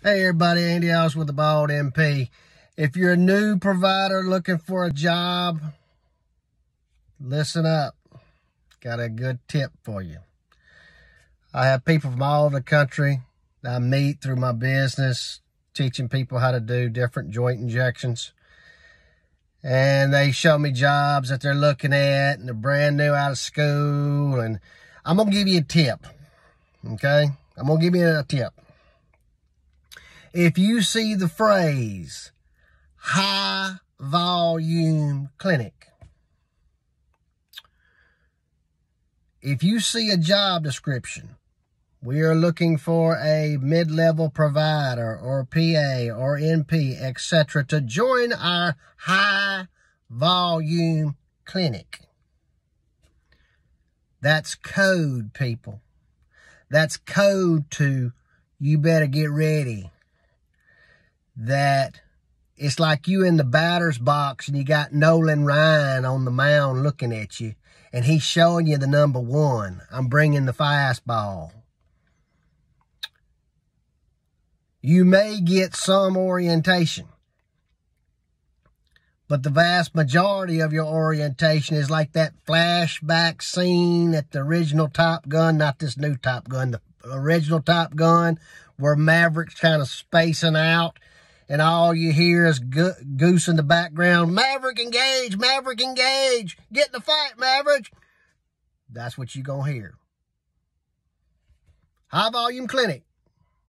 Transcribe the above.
Hey everybody, Andy House with the Bald NP. If you're a new provider looking for a job, listen up. Got a good tip for you. I have people from all over the country that I meet through my business, teaching people how to do different joint injections. And they show me jobs that they're looking at and they're brand new out of school. And I'm going to give you a tip. Okay? I'm going to give you a tip if you see the phrase high volume clinic, if you see a job description, we are looking for a mid-level provider or PA or NP, etc. to join our high volume clinic. That's code, people. That's code to you better get ready that it's like you in the batter's box and you got Nolan Ryan on the mound looking at you and he's showing you the number one. I'm bringing the fastball. You may get some orientation, but the vast majority of your orientation is like that flashback scene at the original Top Gun, not this new Top Gun, the original Top Gun, where Maverick's kind of spacing out and all you hear is go goose in the background. Maverick engage, Maverick engage. Get in the fight, Maverick. That's what you're going to hear. High Volume Clinic.